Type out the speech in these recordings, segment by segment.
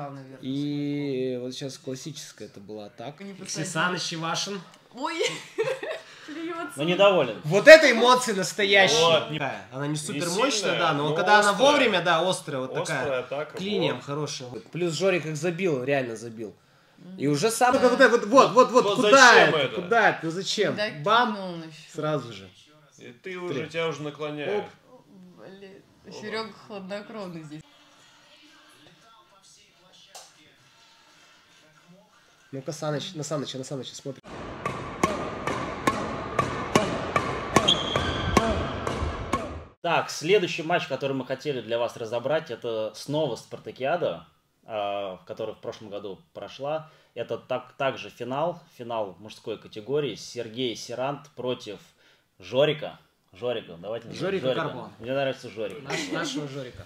играл, наверное. И вот сейчас классическая это была атака. Не посадил. Саныч Ивашин. Ой, плюется. Но недоволен. Вот это эмоции настоящие. Вот. Она не супер мощная, да, но, но когда она острая. вовремя, да, острая, вот Острая такая. атака. Клинием вот. хорошая. Плюс Жорик как забил, реально забил. И уже сам... Вот, вот, вот, вот, вот, Вот куда это? это? Куда это? Ну зачем? Да Бам! Сразу же. И ты уже, тебя уже наклоняет. Блин, Серега хладнокровный здесь. Ну-ка, Саныч, на Саныча, на Саныча смотри. Так, следующий матч, который мы хотели для вас разобрать, это снова Спартакиада, а, которая в прошлом году прошла. Это так, также финал, финал мужской категории. Сергей Сирант против Жорика. Жорика, давайте назовем Жорика Карпова. Мне нравится Жорик. Наш- нашего Жорика.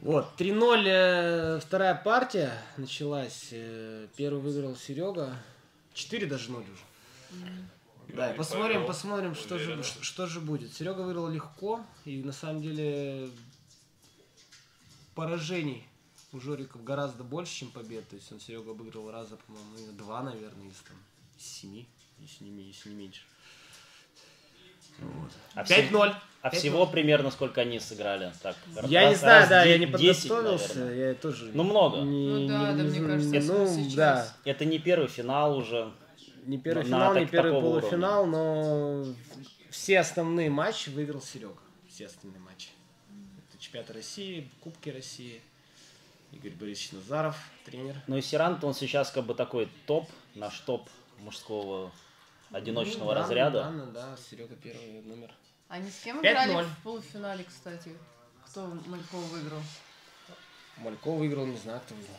Вот, 3-0, э, вторая партия началась. э, Первый выиграл Серега. 4 даже 0 уже. Да, и посмотрим, посмотрим, что же, Уверенно. что, что же будет. Серега выиграл легко, и на самом деле поражений у Жориков гораздо больше, чем побед. То есть он Серега выиграл раза, по-моему, два, наверное, из там семи, если не, если не меньше. А, все- 5-0. а 5-0. всего примерно сколько они сыграли? Так, Я раз- не знаю, раз да, я не 10, подготовился, наверное. я тоже. Ну, много. не- Ну да, не- да, не мне кажется, ну, сейчас. да, Это не первый финал уже. не первый на финал, не так- первый полуфинал, но все основные матчи выиграл Серега. Все остальные матчи. Это чемпионат России, Кубки России. Игорь Борисович Назаров, тренер. Ну и Сирант, он сейчас как бы такой топ, наш топ мужского одиночного Ну, да, разряда. Да, ну да, Серега первый номер. Они с кем 5:0. играли в полуфинале, кстати? Кто Малькова выиграл? Малько выиграл, не знаю, кто выиграл.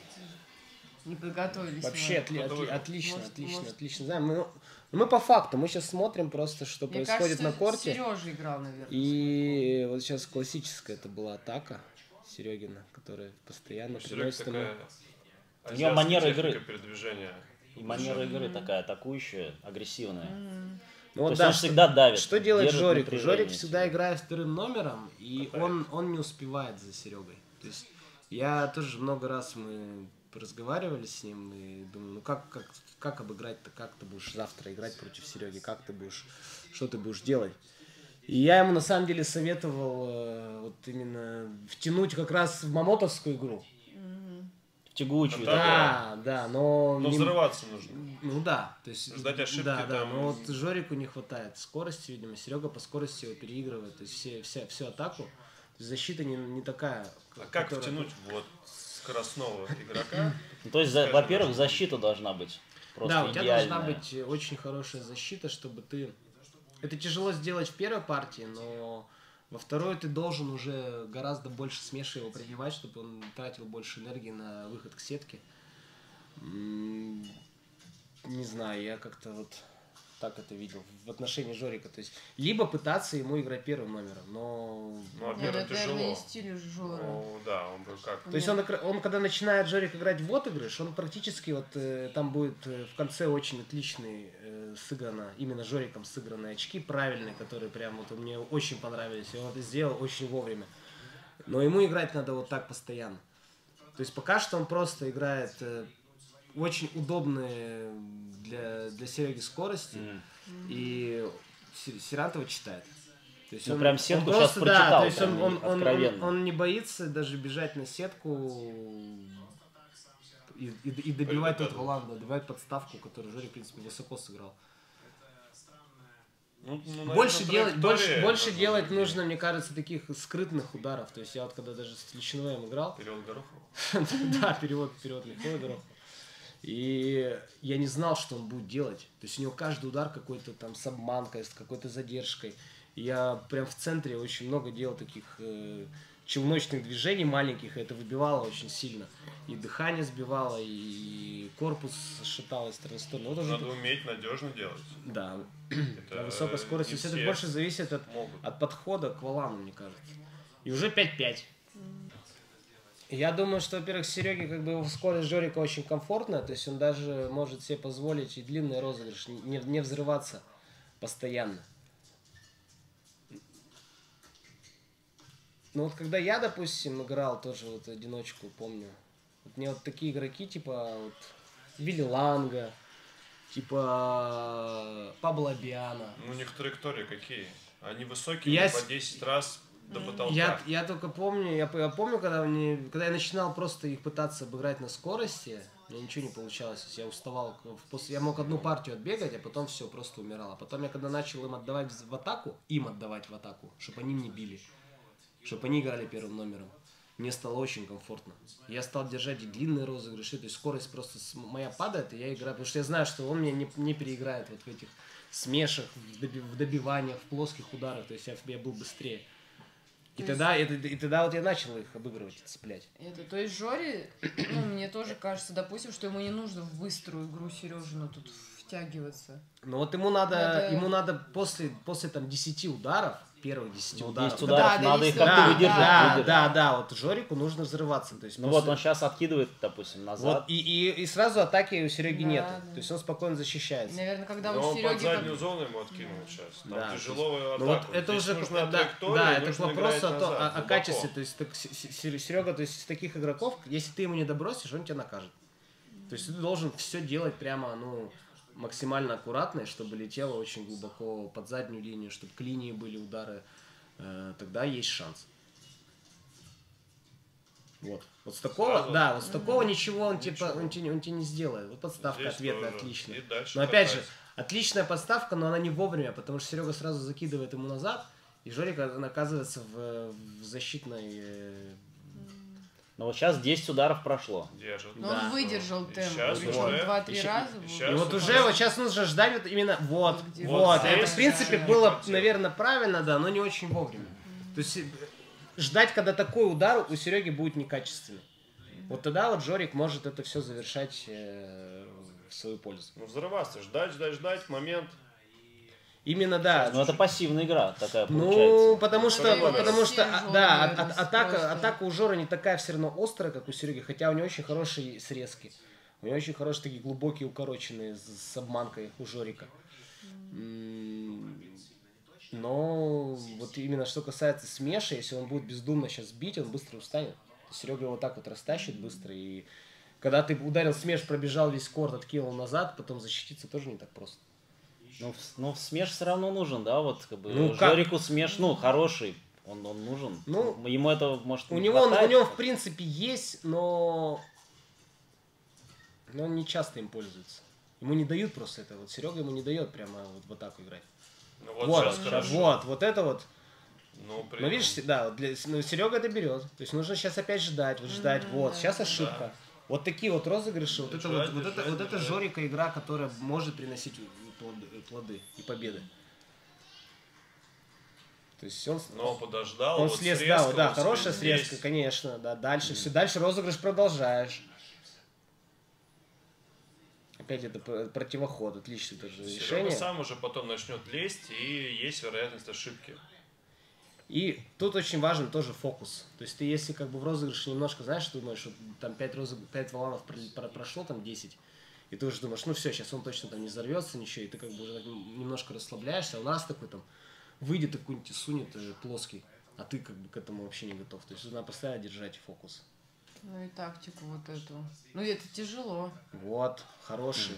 Не подготовились. Вообще мы. отли- отли- отлично, Может, отлично, может. отлично. Знаем, мы, мы по факту, мы сейчас смотрим просто, что Мне происходит кажется, на корте. Сережа играл, наверное. И вот сейчас классическая это была атака Серегина, которая постоянно Серега приносит ему... такая... У него манера игры. передвижения. И манера игры такая атакующая, агрессивная. Ну, То вот есть да, он что- всегда давит. Что делает Жорик? Жорик всегда играет вторым номером, и он, он не успевает за Серегой. То есть я тоже много раз мы разговаривали с ним и думаю, ну как, как, как обыграть-то, как ты будешь завтра играть против Сереги, как ты будешь, что ты будешь делать? И я ему на самом деле советовал э, вот именно втянуть как раз в мамотовскую игру. Тягучую. Да, такую. Да, да, но... Но не- взрываться нужно. Ну да, то есть Ждать ошибки Да, да, там. но вот Жорику не хватает скорости, видимо, Серега по скорости его переигрывает, то есть все, вся, всю атаку. Защита не, не такая. А как которая- втянуть вот скоростного игрока? Ну, То есть, во-первых, защита должна быть просто Да, у тебя должна быть очень хорошая защита, чтобы ты. Это тяжело сделать в первой партии, но во второй ты должен уже гораздо больше смеша его пробивать, чтобы он тратил больше энергии на выход к сетке. Не знаю, я как-то вот так это видел в отношении Жорика. То есть, либо пытаться ему играть первым номером, но... Ну, во-первых, это, тяжело. стиль Жора. Ну, да, он бы как... То есть он, он когда начинает Жорик играть в отыгрыш, он практически вот э, там будет э, в конце очень отличный э, сыграно, именно Жориком сыгранные очки правильные, которые прям вот мне очень понравились. И он это сделал очень вовремя. Но ему играть надо вот так постоянно. То есть пока что он просто играет э, очень удобные для, для Сереги скорости. Мгм. И Си- Сирантова читает. То есть Ну, прям сетку щас просто, прочитал, да, то есть он, он, он, он, он не боится даже бежать на сетку и, и, и добивать тот голланд, добивать подставку, которую Жори, в принципе, высоко сыграл. Ну, ну, наверное, больше делать, больше, больше нужна делать нужно, мне кажется, таких скрытных ударов. То есть я вот когда даже с Личиновым играл, Перевод Горохова. да, перевод, перевод Михаила Горохова. И я не знал, что он будет делать. То есть у него каждый удар какой-то там с обманкой, с какой-то задержкой. Я прям в центре очень много делал таких э, челночных движений маленьких, это выбивало очень сильно. И дыхание сбивало, и корпус шатал из стороны в сторону. Вот Надо уметь надежно делать. да, Это высокая скорость. не То есть это все больше зависит от, могут. от подхода к валану, мне кажется. И уже 5-5. Я думаю, что, во-первых, Сереге как бы его скорость Жорика очень комфортная, то есть он даже может себе позволить и длинный розыгрыш, не, не взрываться постоянно. Ну вот когда я, допустим, играл тоже вот одиночку, помню, Вот мне вот такие игроки, типа вот Вилли Ланга, типа Пабло Биана. Ну, у них траектории какие? Они высокие Я по с- 10 раз до потолка. Я, я только помню, я, я помню, когда, мне, когда я начинал просто их пытаться обыграть на скорости, у меня ничего не получалось. Я уставал. в- После, я мог одну партию отбегать, а потом все, просто умирал. А потом я когда начал им отдавать в атаку, им отдавать в атаку, чтобы они мне били, чтобы они играли первым номером, мне стало очень комфортно. Я стал держать и длинные розыгрыши, то есть скорость просто моя падает, и я играю, потому что я знаю, что он меня не, не переиграет вот в этих смешах, в, доби- в добиваниях, в плоских ударах, то есть я, я был быстрее. И То тогда, это- и, тогда вот я начал их обыгрывать, цеплять. Это, то есть Жоре, ну, мне тоже кажется, допустим, что ему не нужно в быструю игру Сережину тут втягиваться. Но вот ему надо, Надо- ему надо после, после там 10 ударов, первых 10 Ну, ударов. 10 ударов, Да, да, надо их если- как-то да, выдержать. да, выдержать. да, да, вот Жорику нужно взрываться. То есть Ну после- вот он сейчас откидывает, допустим, назад. Вот, и, и, и сразу атаки у Сереги Да, нет. да. То есть он спокойно защищается. наверное, когда Но вот он под Сереги... заднюю зону ему откинул сейчас. Там Да, тяжело Ну вот атаку. это Здесь уже нужна да, да, это нужно вопрос о, назад, о- о качестве. То есть так, Серега, то есть из таких игроков, если ты ему не добросишь, он тебя накажет. То есть ты должен все делать прямо, ну, максимально аккуратно, и чтобы летело очень глубоко под заднюю линию, чтобы к линии были удары. Э, тогда есть шанс. Вот. Вот с такого, Сразу? да, вот с такого ничего он Ничего. типа, он тебе, он тебе не сделает. Вот подставка Здесь ответная, тоже. отличная. И дальше Но опять же, катать. отличная подставка, но она не вовремя, потому что Серега сразу закидывает ему назад, и Жорик оказывается в, в защитной... Но вот сейчас 10 ударов прошло. держит. Но Да. он выдержал темп, причем уже- два-три раза. и щас И вот это уже вот сейчас нужно ждать вот именно вот, Где вот. вот это здесь в принципе да, было, хватило. наверное, правильно, да, но не очень вовремя. То есть э, ждать, когда такой удар у Сереги будет некачественный. Вот тогда вот Жорик может это все завершать э, в свою пользу. Ну, взрываться, ждать, ждать, ждать, момент. Именно да. Но это пассивная игра такая Ну, получается. потому Ну, что, это потому что, Жора, а, да, наверное, а- атака, просто. атака у Жора не такая все равно острая, как у Сереги, хотя у него очень хорошие срезки. У него очень хорошие такие глубокие, укороченные, с, с обманкой у Жорика. Но вот именно что касается смеша, если он будет бездумно сейчас бить, он быстро устанет. Серега его так вот растащит быстро, и когда ты ударил смеш, пробежал весь корт, откинул назад, потом защититься тоже не так просто. Ну, ну, смеш все равно нужен, да, вот как бы Ну, как? Жорику смеш, ну, хороший, он, он нужен. Ну, ему это может У не него, он- у хватает. него в принципе есть, но... но он не часто им пользуется. Ему не дают просто это. Вот Серега ему не дает прямо вот в атаку играть. Ну, вот, Вот, сейчас вот, хорошо. вот, это вот. Ну, при этом- видишь, да, вот для, ну, Серега это берет. То есть нужно сейчас опять ждать, вот ждать. Мгм, вот, да. сейчас ошибка. Вот такие вот розыгрыши, вот это вот, это, вот это. Жорика игра, которая может приносить плоды, плоды и победы. То есть он, Но подождал, Он вот слез, срезка, да, да, вот хорошая здесь. срезка, конечно, да. Дальше все, дальше розыгрыш продолжаешь. Опять это пр- противоход, отличное тоже Серега решение. сам уже потом начнет лезть, и есть вероятность ошибки. И тут очень важен тоже фокус. То есть ты если как бы в розыгрыше немножко, знаешь, думаешь, вот там 5, розыг... 5 валанов про- про- прошло, там 10, и ты уже думаешь, ну все, сейчас он точно там не взорвется, ничего, и ты как бы уже так немножко расслабляешься, а у нас такой там выйдет и какой-нибудь и сунет э, плоский, а ты как бы к этому вообще не готов. То есть надо постоянно держать фокус. Ну и тактику вот эту. Ну это тяжело. Вот, хороший,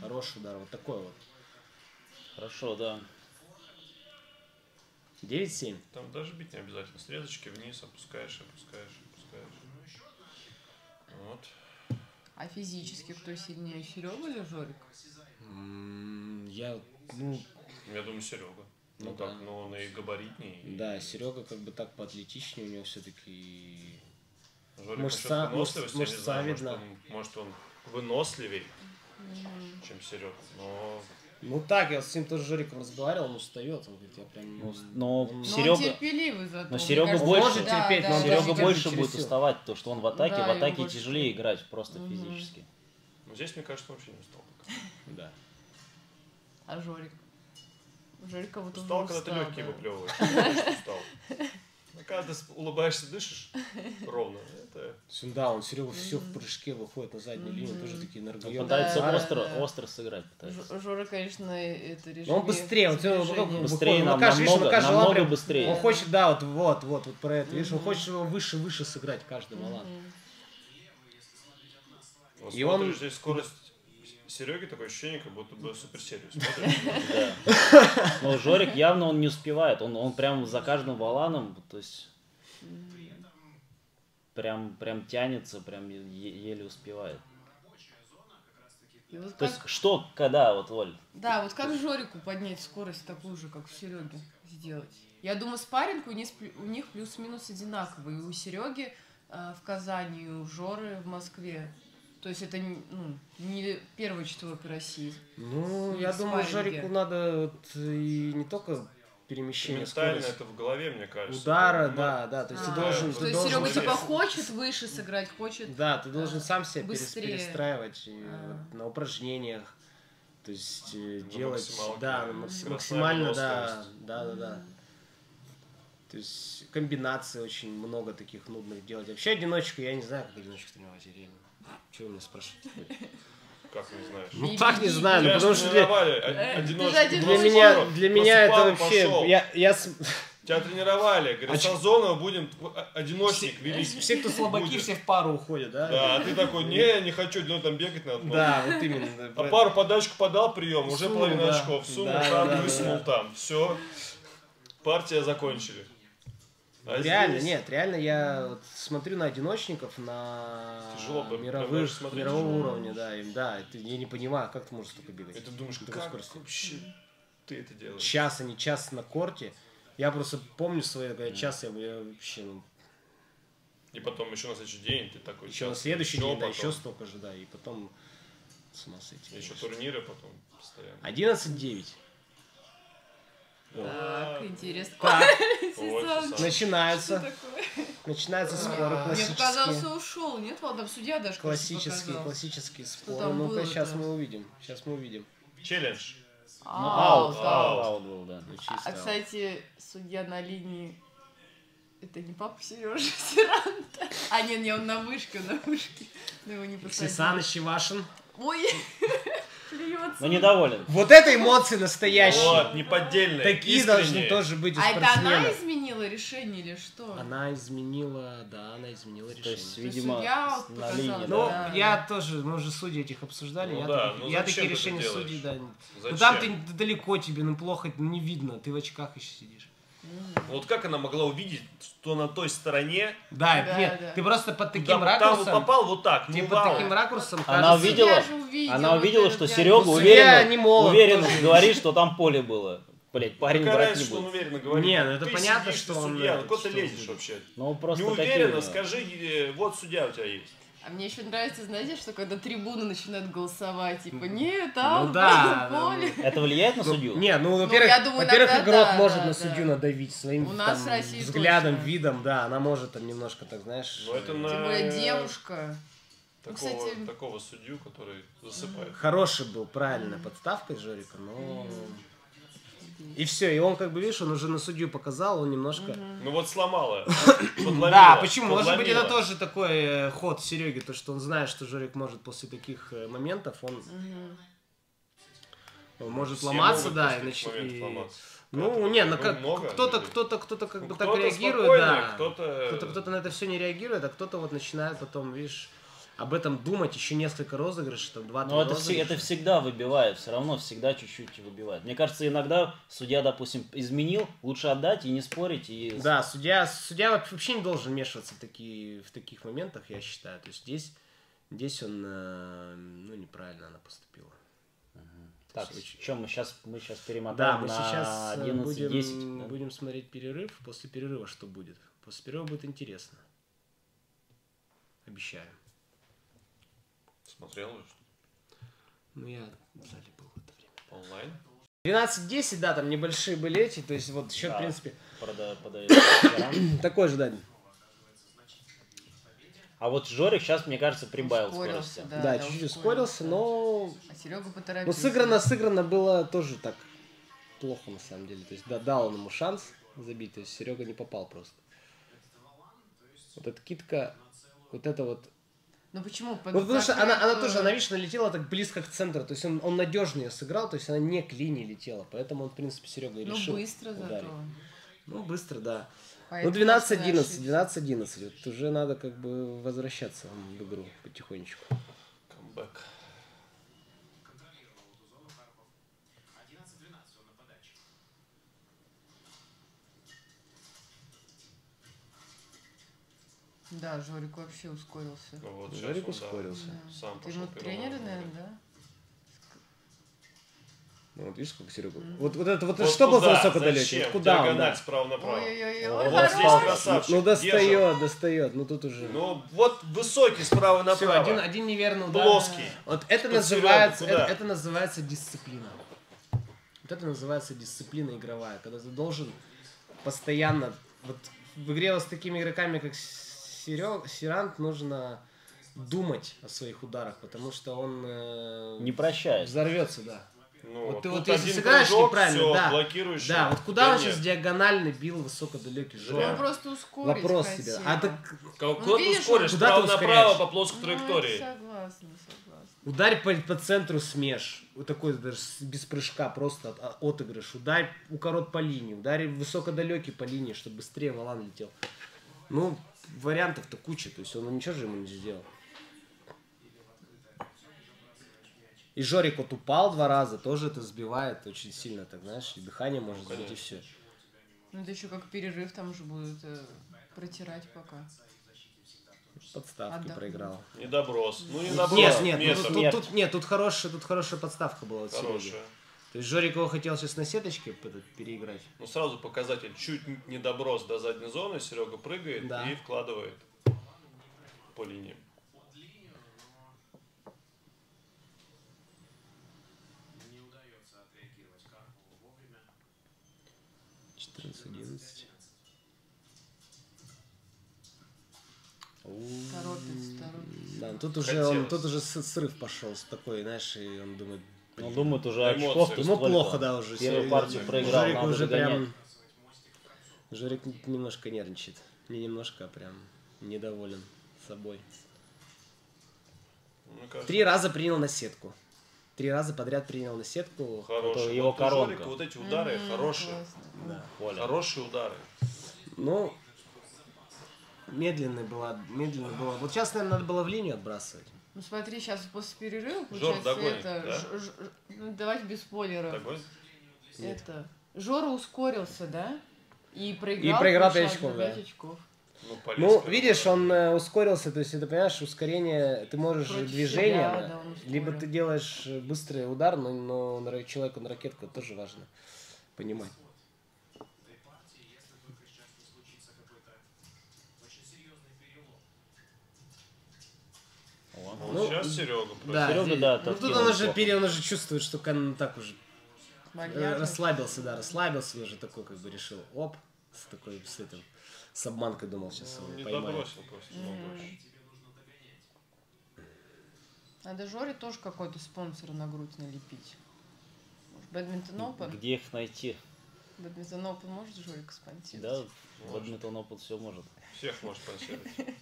хороший удар, вот такой вот. Хорошо, да. 9-7. Там даже бить не обязательно. Срезочки вниз опускаешь, опускаешь, опускаешь. Вот. А физически кто сильнее, Серега или Жорик? М, Я, ну, Я думаю, Серега. Ну, Ну как, да. ну он и габаритней. и да, Серега как бы так поатлетичнее, у него все-таки... Жорик мышца- насчет выносливости, я не мышца знаю, может, видна. он, может он выносливей, чем Серега. Но Ну так, я с ним тоже Жориком разговаривал, он устает, он говорит, я прям... Ну, ну, но Но Серега- он терпеливый зато. но Серега кажется. больше- может терпеть, но он Серега больше будет силу. уставать, то что он в атаке, Да, в атаке больше тяжелее играть просто Мгм. физически. ну, здесь, мне кажется, он вообще не устал. пока. Да. А Жорик? Жорик как будто Устал, когда ты легкие да. выплевываешь. Устал. Ну, когда ты улыбаешься, дышишь ровно, это... То есть он, да, он Серега все в прыжке выходит на заднюю линию, тоже такие Он энергоемкие. пытается остро, остро сыграть. Жора, конечно, это режим. Он быстрее, он бы Быстрее, намного- быстрее. Он хочет, да, вот, вот, вот, вот про это. Видишь, он хочет его выше, выше сыграть каждый баланс. И он- здесь скорость Сереги такое ощущение, как будто бы суперсерию. Да. Но Жорик явно он не успевает. Он, он прям за каждым валаном, то есть прям, прям тянется, прям еле успевает. И вот То как- есть что, когда, вот, Оль, Да, вот как Жорику поднять скорость такую же, как у Сереги сделать? Я думаю, спарринг у них, у них плюс-минус одинаковый. И у Сереги в Казани, и у Жоры в Москве. То есть это не- ну, не первая четверка России. Ну, я думаю. Жорику надо вот и не только перемещение Ментально скорости, это в голове, мне кажется. удара, Понимаешь? да, да. То есть А, ты должен, То ты есть должен Серега типа хочет выше сыграть, хочет. Да, ты должен сам себя быстрее. перестраивать и А. вот на упражнениях. То есть э, На делать, да, да. максимально, да, да, да, да. То есть комбинаций очень много таких нудных делать. Вообще одиночку, я не знаю, как одиночку тренировать, реально. Чего вы меня спрашиваете? Как не знаешь? Ну так не знаю, ну, потому что для, тренировали, Э, для меня, для меня это вообще, пошел. я, я Тебя тренировали. Говорят, А Сазонова будем о- одиночник великий. все, кто слабаки, Будет. все в пару уходят, да? Да, а ты такой, не, не хочу, ну там бегать надо. Да, вот именно. да, А пару подачку подал прием, уже половина да. очков. Сунул Да, там, да, высунул да. там. Все. Партия закончили. А реально, здесь- нет, реально я вот смотрю на одиночников, на Тяжело, мировых, мирового тяжело. уровня, да, им, да, это я не понимаю, как ты можешь столько бегать. И ты думаешь, на как скорости. вообще ты это делаешь? Час, а не час на корте. Я просто помню свои когда час, я, я вообще, ну, И потом еще на следующий день ты такой... еще на час, следующий еще день, да, потом. еще столько же, да, и потом с ума сойти. Еще турниры потом постоянно. 11-9. Так, интересно. Так, Такое. начинаются споры Мне классические. показался, ушел. Нет, вот там судья даже Классические, классические споры. Ну-ка, сейчас мы увидим. Сейчас мы увидим. Челлендж. ну, Аут, аут, аут. был, да. Ну, А, кстати, судья на линии... Это не папа Сережа Сиранта. А, нет, не, он на вышке, на вышке. Но его не посадили. Сисаныч Ивашин. Ой, плюется. Но недоволен. Вот это эмоции настоящие. Вот, неподдельные, Такие искренние. должны тоже быть у А это она изменила решение или что? Она изменила, да, она изменила То решение. есть, То есть видимо, судья с- на показал, линии, Ну, да. я тоже, мы уже судьи этих обсуждали, Ну я, да, такие, ну я такие решения судей, да. Ну Зачем? там ты далеко тебе, ну плохо, ну не видно, ты в очках еще сидишь. Вот как она могла увидеть, что на той стороне Да, Да, нет, да. ты просто под таким там, там ракурсом, попал вот так, ты ну под вау. таким ракурсом Она кажется- увидела, Судья же увидел она увидела, что я- Серега Ну, уверенно, не молод уверенно говорит, что там поле было. Блять, парень Какая брать разница, не что он будет. уверенно говорит? Не, ну это Ты понятно, сидишь, что ты он, судья, ну куда ты лезешь вообще? Ну, просто Не уверенно, скажи, э, вот судья у тебя есть. А мне еще нравится, знаете, что когда трибуны начинают голосовать, типа, нет, там, Ну да, в поле. Это влияет на Ну, судью? Не, ну, во-первых, думаю, во-первых, иногда игрок да, может да, на да. судью надавить своим У нас там, взглядом, точно. видом, да, она может там немножко, так знаешь. Но это э, на- Тем более девушка. Ну, Такого, кстати- такого судью, который засыпает. Хороший был, правильная подставка Жорика, но... И все, и он как бы, видишь, он уже на судью показал, он немножко... Ну вот подломила, Да, почему? Может быть, это тоже такой э, ход Сереги, то, что он знает, что Жорик может после таких э, моментов, он, может Все ломаться, да, и начать... ломаться. Ну, не, ну ну, как, кто-то, кто-то, кто-то как Ну, бы так реагирует, да. кто-то- кто-то, кто-то на это все не реагирует, а кто-то вот начинает потом, видишь, об этом думать, еще несколько розыгрышей, там два-три Но это, все, это всегда выбивает, все равно всегда чуть-чуть выбивает. Мне кажется, иногда судья, допустим, изменил, лучше отдать и не спорить. И... Да, судья, судья вообще не должен вмешиваться в такие, в таких моментах, я считаю. То есть здесь, здесь он, э, ну, неправильно она поступила. Так, что мы сейчас, мы сейчас Да, перемотаем мы на сейчас э, 11-10. будем, да? будем смотреть перерыв. После перерыва что будет? После перерыва будет интересно. Обещаю. Смотрел уже Ну, я в зале был в это время. онлайн. 12-10, да, там небольшие были эти, то есть вот счет, Да. в принципе, Прода- подает такой же, да. А вот Жорик сейчас, мне кажется, прибавил Ускорился, скорости. да. Да, чуть-чуть ускорился, но А Серега Ну, поторопился. сыграно, сыграно было тоже так плохо, на самом деле. То есть, да, дал он ему шанс забить, то есть Серега не попал просто. Вот эта китка, вот это вот... Ну почему? Под- Ну, потому что она, она тоже, она, видишь, налетела так близко к центру, то есть он, он надежно ее сыграл, то есть она не к линии летела, поэтому он, в принципе, Серега и Ну решил быстро ударить. зато. Ну, быстро, да. Поэтому ну, 12-11, ошибся. 12-11, вот уже надо как бы возвращаться в игру потихонечку. бэк. Да, Жорик вообще ускорился. Ну вот Жорик он, ускорился. Да. Сам Ты ему тренер, наверное, да? Ну, вот видишь, сколько Серега. Вот, вот это вот Вот что было за? Зачем? Вот куда он, Диагональ да? справа направо. Ой-ой-ой, Вот здесь красавчик. Ну, держим. достает, достает. Ну, тут уже... Ну, вот высокий справа Все, направо. один, один неверный удар. Плоский. Вот это Тут называется, это, это называется дисциплина. Вот это называется дисциплина игровая, когда ты должен постоянно, вот в игре вот с такими игроками, как Серег, Сирант, нужно думать о своих ударах, потому что он э, Не прощает. взорвется, да. Ну, Вот ты тут вот если сыграешь прыжок, неправильно, всё, да, блокируешь. да, его. вот куда он нет. сейчас диагонально бил высокодалекий. Жора? Он просто ускорить Вопрос хотел. тебе. А так Кого- Ну, Куда ты ускоришь? куда ты Справа направо по плоской Ну, траектории. согласна, согласна. Ударь по, по центру смеш. Вот такой даже без прыжка, просто от- отыгрыш. Ударь укорот по линии. Ударь высокодалекий по линии, чтобы быстрее валан летел. Ну, вариантов-то куча. То есть он ничего же ему не сделал. И Жорик вот упал два раза, тоже это сбивает очень сильно, так знаешь, и дыхание может сбить, и конечно. все. Ну, это еще как перерыв там уже будут э, протирать пока. Подставки Отдохнуть. проиграл. Недоброс. Ну, недоброс. Нет, нет, ну, метр. тут, тут- тут- нет, тут хорошая, тут хорошая подставка была от Сереги. Хорошая. То есть Жорик его хотел сейчас на сеточке переиграть. Ну, сразу показатель. Чуть не доброс до задней зоны. Серега прыгает Да. и вкладывает по линии. — 14-11. Торопится, торопится. Да, тут уже Хотелось. он, тут уже срыв пошел с такой, знаешь, и он думает, Ну, блин, думает уже Эмоции. очков. Сколько. плохо, да, уже. Первую партию проиграл, Жорик надо уже прям, Жорик немножко нервничает. Не немножко, а прям недоволен собой. Три раза принял на сетку. Три раза подряд принял на сетку. Хороший. Его вот у Жорика коронка. вот эти удары М, хорошие. Да. Хорошие удары. Ну, медленно была, медленно было. Вот сейчас, наверное, надо было в линию отбрасывать. Ну смотри, сейчас после перерыва, Жор получается, догонит, это... да? Ж- ж- ну, давайте без спойлеров. Такой? Это... Жора ускорился, да? И проиграл, проиграл пришел пять очков, на да. очков. Ну, полез Ну, прям, видишь, он э, ускорился, то есть это, понимаешь, ускорение, ты можешь Против движение, себя, да, либо ты делаешь быстрый удар, но, но человеку на ракетку тоже важно понимать. О. Вот Ну, сейчас Серега Да, Серега, да, ну, тут он уже, пере, он уже чувствует, что кон- так уже э, Вальяжно. расслабился, да, расслабился, он уже такой как бы решил, оп, с такой, с этим, с обманкой думал, сейчас Ну, его не поймает. добросил просто. ну. Надо Жоре тоже какой-то спонсор на грудь налепить. Бэдминтон Open? Где их найти? Бэдминтон Open может Жорика спонсировать? Да, бадминтон опыт все может. Всех может спонсировать.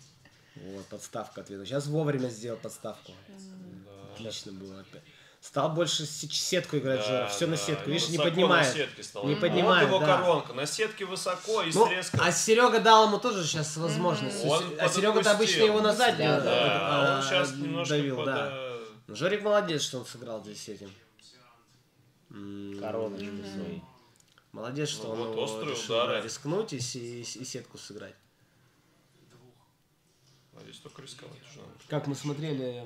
Вот, подставка ответа. Сейчас вовремя сделал подставку. Да. Отлично было опять. Стал больше с- сетку играть Жора, все на да, сетку, и видишь, не поднимает. На сетке стал. Не Вот поднимает, его да. коронка. На сетке высоко и Ну, с резко. а Серега дал ему тоже сейчас возможность. Он а Серега-то обычно его на заднюю Да, Да, а он сейчас немножко давил, под, да. Ну, Жорик молодец, что он сыграл здесь с этим. М, Короночку свои. Молодец, что Ну он вот удары. да, рискнуть и, се- и сетку сыграть. Здесь только рисковать уже надо. Как мы смотрели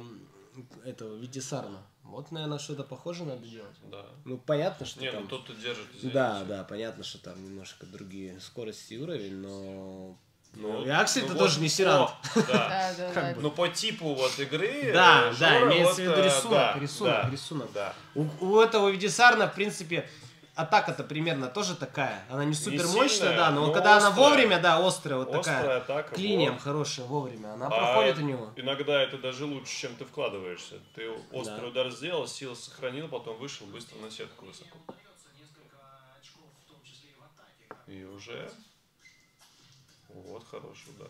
этого Витисарна. Вот, наверное, что-то похожее надо делать. Да. Ну, понятно, что Не, там... ну тут-то держит. Да, извините. да, понятно, что там немножко другие скорости и уровень, но... Ну, и Аксель ну это вот тоже не Сирант. по- Да. Да, да, да. Ну, по типу вот игры... Да, э, да, имеется в виду э, рисунок, да, рисунок, да, рисунок. Да. У, у этого Видисарна, в принципе, атака-то примерно тоже такая. Она не супер мощная, да, но, но когда она острая. вовремя, да, острая вот Острая такая, атака. к линиям вот. хорошая вовремя, она А проходит у него. Иногда это даже лучше, чем ты вкладываешься. Ты острый Да. удар сделал, силы сохранил, потом вышел быстро на сетку высоко. И уже... Вот хороший удар.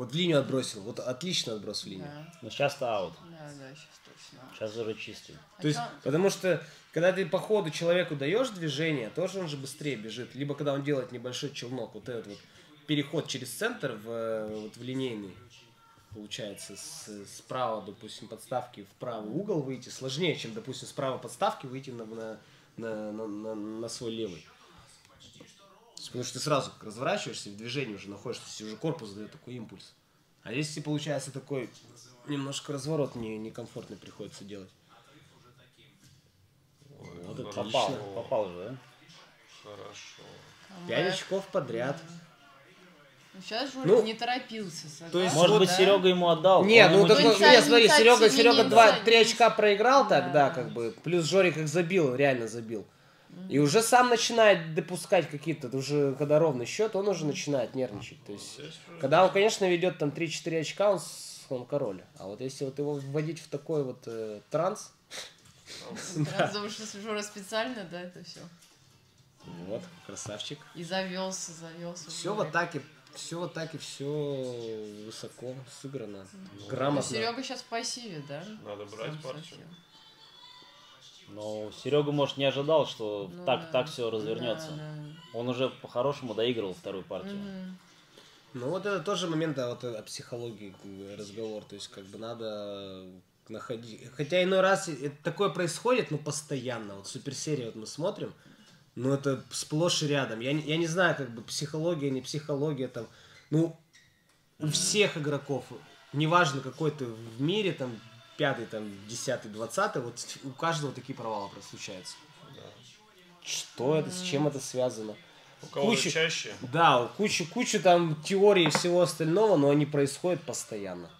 Вот в линию отбросил, вот отлично отброс в линию. Да, Но сейчас-то аут. да, да, сейчас точно. Сейчас уже чистый. А То есть, чё- потому что, когда ты по ходу человеку даешь движение, тоже он же быстрее бежит. Либо когда он делает небольшой челнок, вот этот вот переход через центр в, э, вот в линейный, получается, с, справа, допустим, подставки в правый угол выйти сложнее, чем, допустим, справа подставки выйти на, на, на, на, на свой левый. Потому что ты сразу как разворачиваешься, в движении уже находишься, то есть уже корпус дает такой импульс. А если получается такой немножко разворот не, некомфортный приходится делать. Ой, Вот это хорошо. Попал, попал же, да? Хорошо. Пять очков подряд. Сейчас Жорик Ну, не торопился. то есть Может вот, быть, да? Серега ему отдал. Не, ну так, не- ну, инициатив- нет, смотри, Серега, Серега два, инициатив. три очка проиграл Да. тогда, как бы, плюс Жорик их забил, реально забил. И уже сам начинает допускать какие-то, уже когда ровный счет, он уже начинает нервничать. То есть, когда он, конечно, ведет там 3-4 очка, он, он король. А вот если вот его вводить в такой вот э, транс, Потому что Жора специально, да, это все. вот, красавчик. И завелся, завелся. Все в атаке, все в атаке, все высоко сыграно, Ну, грамотно. Серега сейчас в пассиве, да? Надо брать партию. Но Серега, может, не ожидал, что Ну так, да. так все развернется. Да, Он уже по-хорошему доигрывал вторую да. партию. Мгм. Ну вот это тоже момент а, вот, о психологии разговор, то есть как бы надо находить, хотя иной раз такое происходит, но постоянно, вот суперсерия вот мы смотрим, ну это сплошь и рядом, я, не- я не знаю как бы психология, не психология там, ну у всех игроков, неважно какой ты в мире там пятый, там десятый, двадцатый, вот у каждого такие провалы просто случаются. Да. Что это, с чем это связано? У кого Куча- чаще? Да, кучу, кучу там теорий и всего остального, но они происходят постоянно.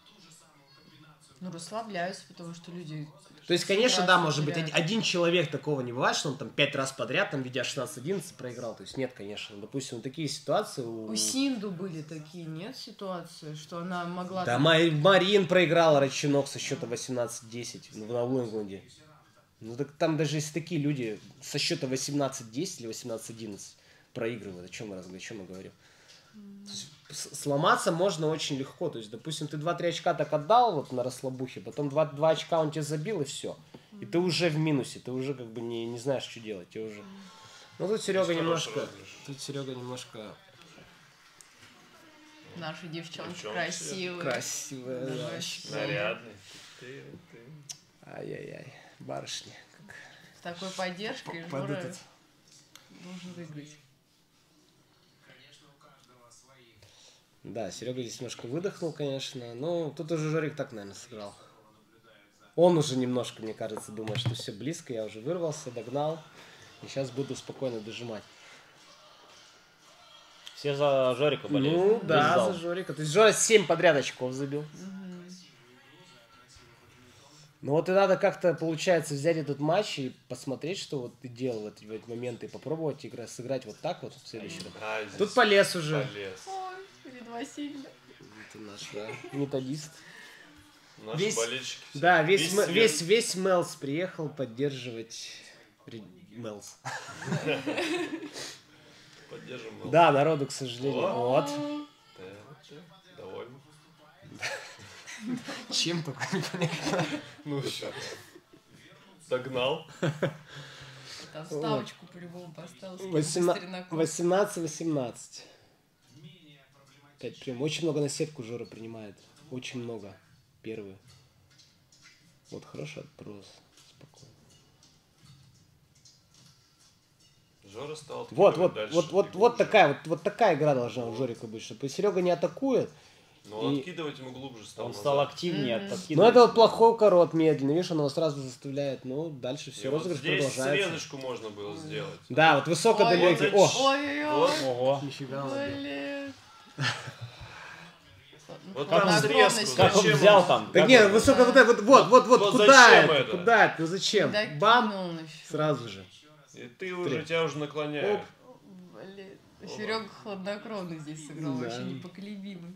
Ну, расслабляюсь, потому что люди... То есть, конечно, да, раз может быть, один человек такого не бывает, что он там пять раз подряд, там, ведя 16-11, проиграл. То есть, нет, конечно. Допустим, такие ситуации у... У Синду были такие, нет, ситуации, что она могла... Да, Марин проиграла Рачинок со счета 18-10 ну, на Уингланде. Ну, так там даже если такие люди со счета 18-10 или 18-11 проигрывают, о чем мы, разговариваем, о чем мы говорим? То есть, с- сломаться можно очень легко. То есть, допустим, ты 2-3 очка так отдал вот на расслабухе, потом 2, 2 очка он тебе забил, и все. И ты уже в минусе, ты уже как бы не, не знаешь, что делать. Тебе уже... Ну, тут Серега немножко... Тут Серега немножко Наши девчонки Девчонки красивые. красивая. Да, ты. Ай-яй-яй, барышня. Как... С такой поддержкой Под Жора этот. должен выиграть. Да, Серега здесь немножко выдохнул, конечно. Ну, тут уже Жорик так, наверное, сыграл. Он уже немножко, мне кажется, думает, что все близко, я уже вырвался, догнал. И сейчас буду спокойно дожимать. Все за Жорика болеют. Ну, да, зал. за Жорика. То есть Жора 7 подряд очков забил. Ну вот и надо как-то, получается, взять этот матч и посмотреть, что вот ты делал в эти, в эти моменты, и попробовать игра, сыграть вот так вот в следующий раз. А, Тут полез уже. полез. Ой, перед сильно. Это наш, да, методист. Наши Весь- болельщики. все. Да, весь, свет. весь, весь Мелс приехал поддерживать Мелс. Поддержим. Мэл. Да, народу, к сожалению. О. Вот. Доволен? Чем только непонятно. Ну, все. Догнал. Там ставочку по-любому поставил. с Восемна- Стринаком. 18-18. Опять прям очень много на сетку Жора принимает. Очень много. Первый. Вот хороший отброс. Спокойно. Жора стал Вот, откидывать вот, дальше, вот, вот, и вот такая вот, вот такая игра должна у Жорика быть, чтобы Серега не атакует. Но он и- откидывать ему глубже стал Он назад. стал активнее, Мгм. подкидывать. Но это вот плохой корот медленно, видишь, он его сразу заставляет. Ну, дальше И все, вот розыгрыш здесь продолжается. срезочку можно было сделать. Да, вот высокодалекий. Ой, О! Ой-ой-ой. Ого. Нифига. Блин. Вот Как там он- срезку. Как он взял там? Так нет, высоко вот так вот, вот, вот, вот, куда это? это? Куда это? Ну зачем? Бам! он еще. Сразу же. И ты уже, тебя уже наклоняет. Блин. Серега хладнокровно здесь сыграл, Да. вообще непоколебимый.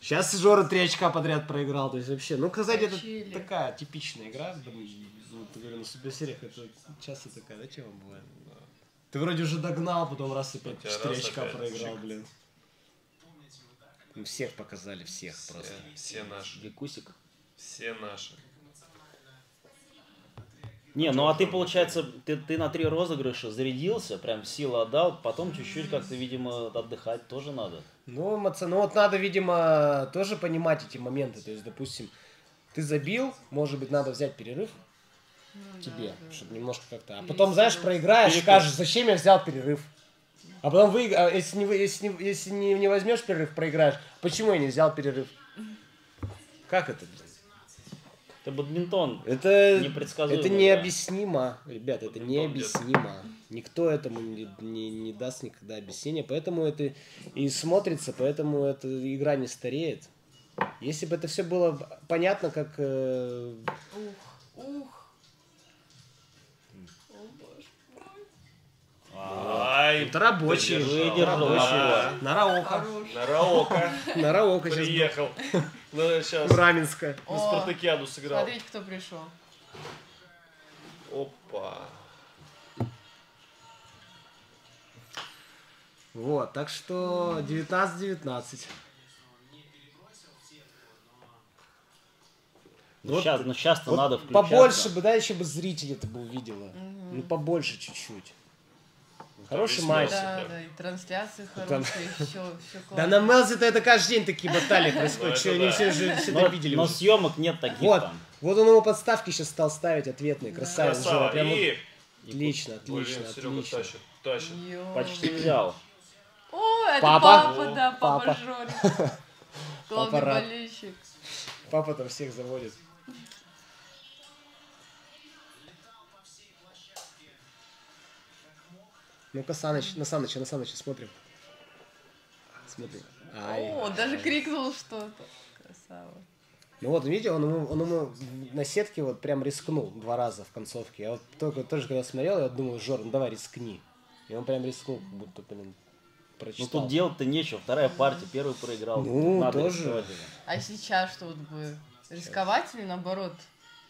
Сейчас Жора три очка подряд проиграл, то есть вообще, ну, сказать, это такая типичная игра, вот, говорю, на суперсериях это часто такая, да, тема бывает? Ты вроде уже догнал, потом раз Хотя 4 раз очка проиграл, блин. Ну, Всех показали, всех просто. Все, все наши. Викусик. Все наши. Не, ну а ты, получается, ты, ты на три розыгрыша зарядился, прям силу отдал, потом чуть-чуть как-то, видимо, отдыхать тоже надо. Ну, ну вот надо, видимо, тоже понимать эти моменты. То есть, допустим, ты забил, может быть, надо взять перерыв Ну, тебе, да, да. чтобы немножко как-то. А потом, знаешь, проиграешь, скажешь, зачем я взял перерыв? А потом вы, а если не, вы- если не, если не, не возьмешь перерыв, проиграешь. Почему я не взял перерыв? Как это? Это бадминтон. Это, Непредсказуемо, это да. необъяснимо, ребята, это Бадминтон, необъяснимо. Никто этому не, не, не даст никогда объяснения, поэтому это и смотрится, поэтому эта игра не стареет. Если бы это все было понятно, как э, Ух, ух. О, боже. Ай, это рабочий, Выдержал. Рабочий. на Раока, на Раока на Раока сейчас приехал. Ну, сейчас в Раменское. на О, Спартакиаду сыграл. Смотрите, кто пришел. Опа. Вот, так что 19-19. Ну, Вот- сейчас, ну, сейчас-то Вот надо включаться. побольше бы, да, еще бы зрителей это бы увидело. Ну, побольше чуть-чуть. Хороший матч. Да, да, и трансляции хорошие, все, все Да на Мелзе-то это каждый день такие баталии происходят. Ну, Что, это они все же все Но, это видели но съемок нет таких Вот, там. вот он ему подставки сейчас стал ставить ответные. Красавец. Красава. И, Отлично, отлично, Серега отлично. тащит, тащит. Почти взял. О, это Папа. да, папа. Жорик. Главный болельщик. Папа там всех заводит. Ну-ка, Саныч, на Саныча, на Саныча смотрим. Смотрим. Ай. О, даже крикнул что-то. Красава. Ну вот, видите, он ему, он ему на сетке вот прям рискнул два раза в концовке. Я вот только тоже когда смотрел, я думаю, Жор, ну давай рискни. И он прям рискнул, как будто, блин, Ну прочитал. тут делать-то нечего. Вторая партия, первый проиграл. Ну, Надо тоже. А сейчас что вот бы? Рисковать или наоборот?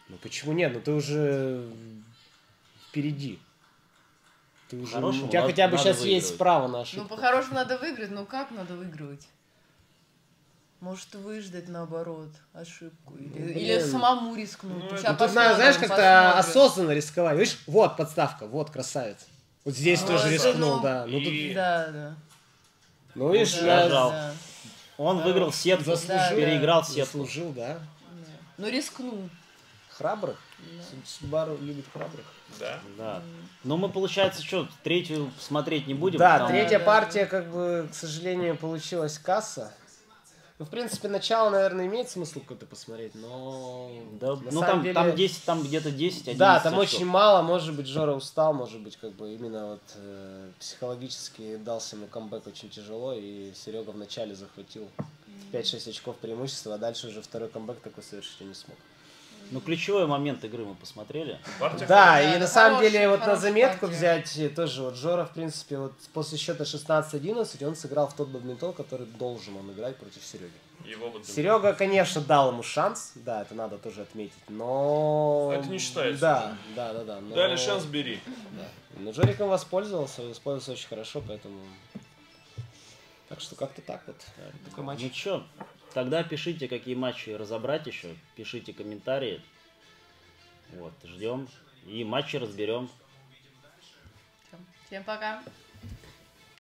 Ну почему нет? Ну ты уже впереди. Ты уже, у тебя хотя бы сейчас есть выигрывать. право на Ну, ошибку. по-хорошему надо выиграть, но как надо выигрывать? Может, выждать наоборот ошибку. Или, Ну, или самому рискнуть. Ну, Ну, тут надо, знаешь, как-то осознанно рисковать. Видишь, вот подставка, вот красавец. Вот здесь Ну, тоже это, рискнул, ну, да. Ну, тут, и- Да, да. ну видишь, Да, да, Он Да. выиграл сетку, Заслужил. переиграл сетку. заслужил, да. да. Ну, рискнул. Храбрых. Субару любит храбрых. Да? Да. Но мы, получается, что, третью смотреть не будем? Да, Там- третья партия, как бы, к сожалению, получилась касса. Ну, в принципе, начало, наверное, имеет смысл какой-то посмотреть, но... Да, на ну самом там, деле- там 10, там где-то 10, 11 Да, там очков. очень мало, может быть, Жора устал, может быть, как бы именно вот э, психологически дался ему камбэк очень тяжело, и Серега вначале захватил 5-6 очков преимущества, а дальше уже второй камбэк такой совершить не смог. Ну, ключевой момент игры мы посмотрели. Партия Да, Да, и на самом хорошая- деле вот на хорошая заметку партия. взять э, тоже вот Жора, в принципе, вот после счета 16-11 он сыграл в тот бадминтон, который должен он играть против Сереги. Его вот Серега, конечно, дал ему шанс, да, это надо тоже отметить, но... Это не считается Да, да, да, да. но- Дали шанс, бери. Да. Но Жорик им воспользовался, воспользовался очень хорошо, поэтому... Так что как-то так вот. Такой матч. Ну что, тогда пишите, какие матчи разобрать еще, пишите комментарии. Вот, ждем. И матчи разберем. Всем пока.